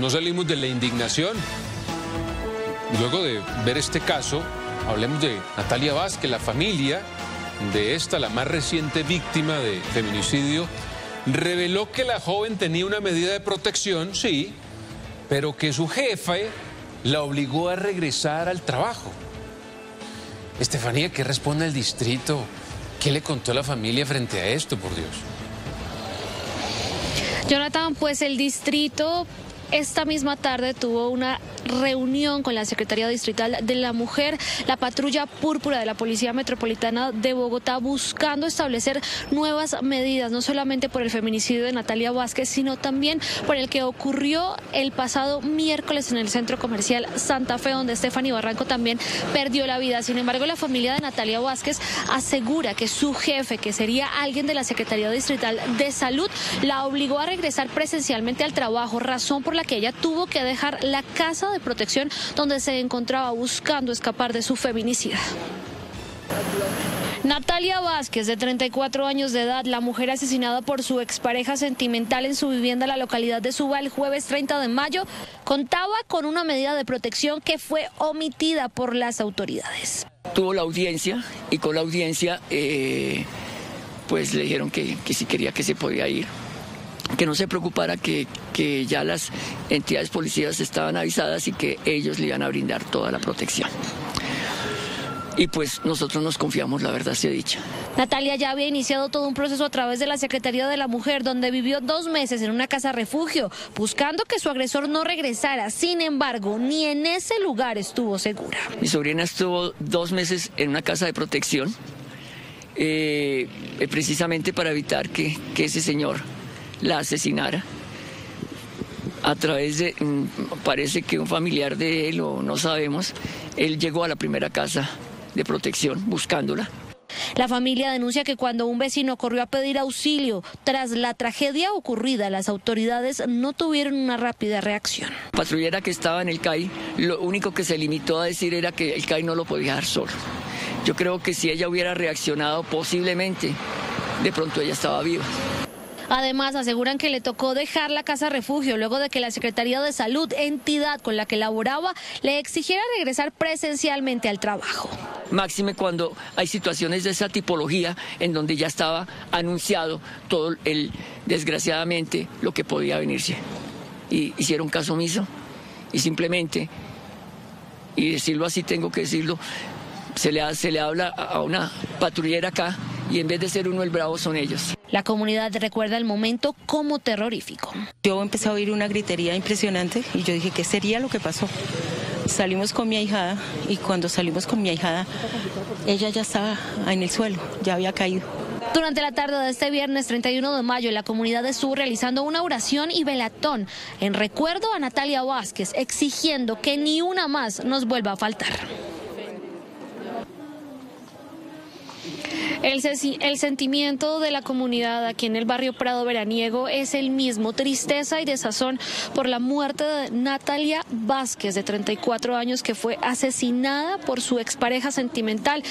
no salimos de la indignación. Luego de ver este caso, hablemos de Natalia Vázquez, la familia de esta, la más reciente víctima de feminicidio, reveló que la joven tenía una medida de protección, sí, pero que su jefe la obligó a regresar al trabajo. Estefanía, ¿qué responde el distrito? ¿Qué le contó la familia frente a esto, por Dios? Jonathan, pues el distrito esta misma tarde tuvo una reunión con la Secretaría Distrital de la Mujer, la patrulla púrpura de la Policía Metropolitana de Bogotá, buscando establecer nuevas medidas, no solamente por el feminicidio de Natalia Vázquez, sino también por el que ocurrió el pasado miércoles en el centro comercial Santa Fe, donde Stephanie Barranco también perdió la vida. Sin embargo, la familia de Natalia Vázquez asegura que su jefe, que sería alguien de la Secretaría Distrital de Salud, la obligó a regresar presencialmente al trabajo, razón por la que ella tuvo que dejar la casa de protección donde se encontraba buscando escapar de su feminicida. Natalia Vázquez, de 34 años de edad, la mujer asesinada por su expareja sentimental en su vivienda en la localidad de Suba el jueves 30 de mayo, contaba con una medida de protección que fue omitida por las autoridades. Tuvo la audiencia y con la audiencia eh, pues le dijeron que, que si quería que se podía ir que no se preocupara que, que ya las entidades policías estaban avisadas y que ellos le iban a brindar toda la protección. Y pues nosotros nos confiamos, la verdad se dicha. Natalia ya había iniciado todo un proceso a través de la Secretaría de la Mujer, donde vivió dos meses en una casa refugio, buscando que su agresor no regresara. Sin embargo, ni en ese lugar estuvo segura. Mi sobrina estuvo dos meses en una casa de protección, eh, precisamente para evitar que, que ese señor la asesinara a través de, mm, parece que un familiar de él o no sabemos, él llegó a la primera casa de protección buscándola. La familia denuncia que cuando un vecino corrió a pedir auxilio tras la tragedia ocurrida, las autoridades no tuvieron una rápida reacción. La patrullera que estaba en el CAI, lo único que se limitó a decir era que el CAI no lo podía dejar solo. Yo creo que si ella hubiera reaccionado posiblemente, de pronto ella estaba viva. Además, aseguran que le tocó dejar la casa refugio luego de que la Secretaría de Salud, entidad con la que laboraba, le exigiera regresar presencialmente al trabajo. Máxime cuando hay situaciones de esa tipología en donde ya estaba anunciado todo el, desgraciadamente, lo que podía venirse. Y hicieron caso omiso y simplemente, y decirlo así tengo que decirlo, se le, se le habla a una patrullera acá y en vez de ser uno el bravo son ellos. La comunidad recuerda el momento como terrorífico. Yo empecé a oír una gritería impresionante y yo dije, ¿qué sería lo que pasó? Salimos con mi ahijada y cuando salimos con mi ahijada, ella ya estaba en el suelo, ya había caído. Durante la tarde de este viernes 31 de mayo, la comunidad estuvo realizando una oración y velatón en recuerdo a Natalia Vázquez, exigiendo que ni una más nos vuelva a faltar. El, sentimiento de la comunidad aquí en el barrio Prado Veraniego es el mismo, tristeza y desazón por la muerte de Natalia Vázquez, de 34 años, que fue asesinada por su expareja sentimental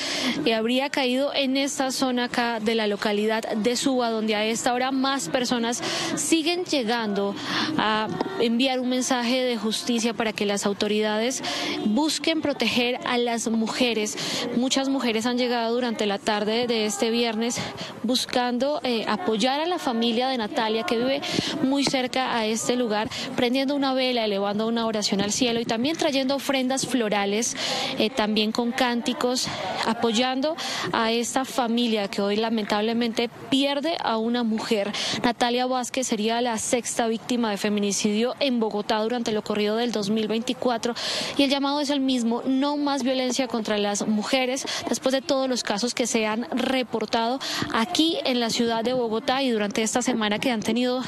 y habría caído en esta zona acá de la localidad de Suba, donde a esta hora más personas siguen llegando a enviar un mensaje de justicia para que las autoridades busquen proteger a las mujeres. Muchas mujeres han llegado durante la tarde de este viernes buscando eh, apoyar a la familia de Natalia que vive muy cerca a este lugar, prendiendo una vela, elevando una oración al cielo y también trayendo ofrendas florales, eh, también con cánticos, apoyando a esta familia que hoy lamentablemente pierde a una mujer. Natalia Vázquez sería la sexta víctima de feminicidio en Bogotá durante el ocurrido del 2024 y el llamado es el mismo, no más violencia contra las mujeres después de todos los casos que se han reportado aquí en la ciudad de Bogotá y durante esta semana que han tenido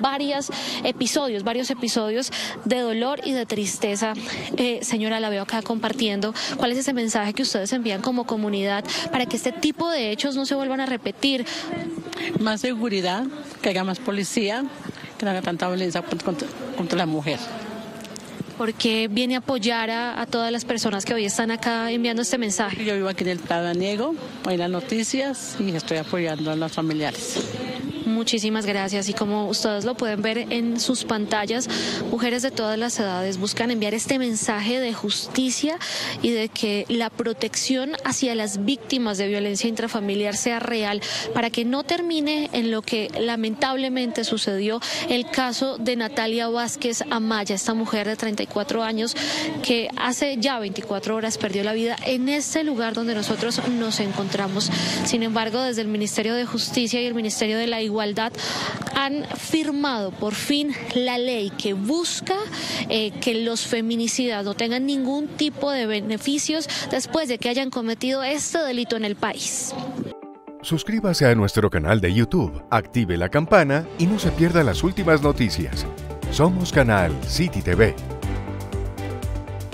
varios episodios, varios episodios de dolor y de tristeza. Eh, señora, la veo acá compartiendo. ¿Cuál es ese mensaje que ustedes envían como comunidad para que este tipo de hechos no se vuelvan a repetir? Más seguridad, que haya más policía, que no haga tanta violencia contra, contra la mujer porque viene a apoyar a, todas las personas que hoy están acá enviando este mensaje. Yo vivo aquí en el Padaniego, hoy las noticias y estoy apoyando a los familiares. Muchísimas gracias. Y como ustedes lo pueden ver en sus pantallas, mujeres de todas las edades buscan enviar este mensaje de justicia y de que la protección hacia las víctimas de violencia intrafamiliar sea real para que no termine en lo que lamentablemente sucedió el caso de Natalia Vázquez Amaya, esta mujer de 34 años que hace ya 24 horas perdió la vida en este lugar donde nosotros nos encontramos. Sin embargo, desde el Ministerio de Justicia y el Ministerio de la Han firmado por fin la ley que busca eh, que los feminicidas no tengan ningún tipo de beneficios después de que hayan cometido este delito en el país. Suscríbase a nuestro canal de YouTube, active la campana y no se pierda las últimas noticias. Somos Canal City TV.